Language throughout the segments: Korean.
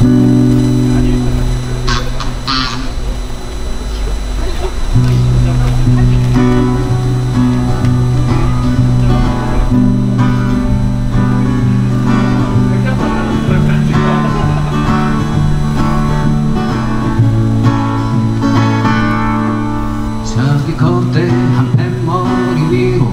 저기 거대한 뱃머리 위로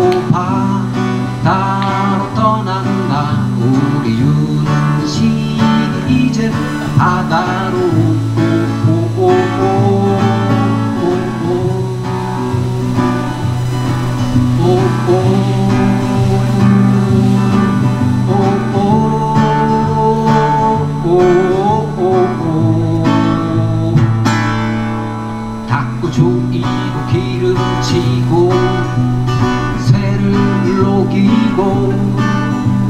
녹이고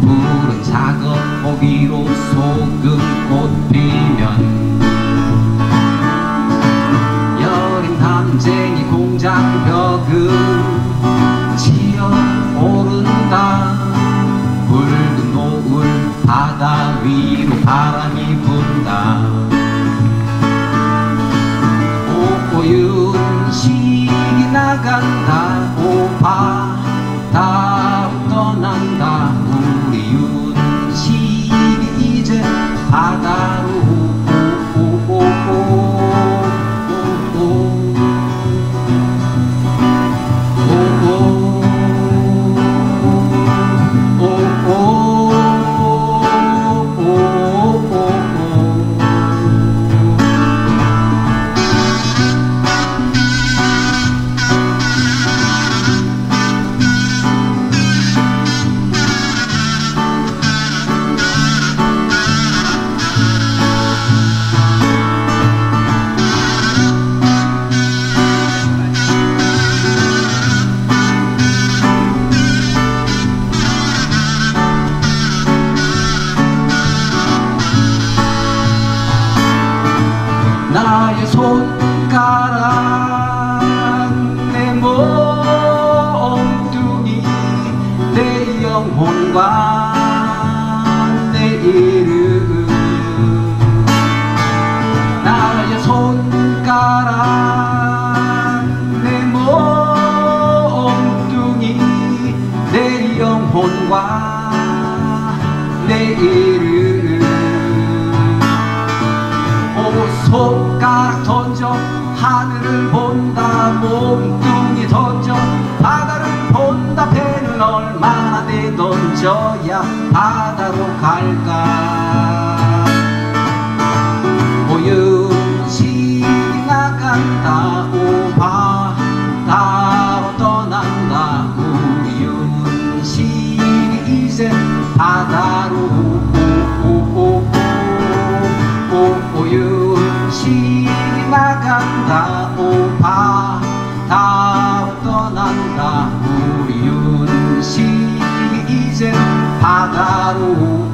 푸른 작은 모기로 소금꽃 피면 여린 담쟁이 공장 벽은 치어 오른다. 붉은 노을 바다 위로 바람이 분다. 오윤식이 나간다. 오바 다 떠난다 내 이름 오 손가락 던져 하늘을 본다 몸뚱이 던져 바다를 본다 배는 얼마나 내 던져야 바다로 갈까 あなるおおおおゆしまがんだ。おぱたとなんだ。おゆんしいぜあなる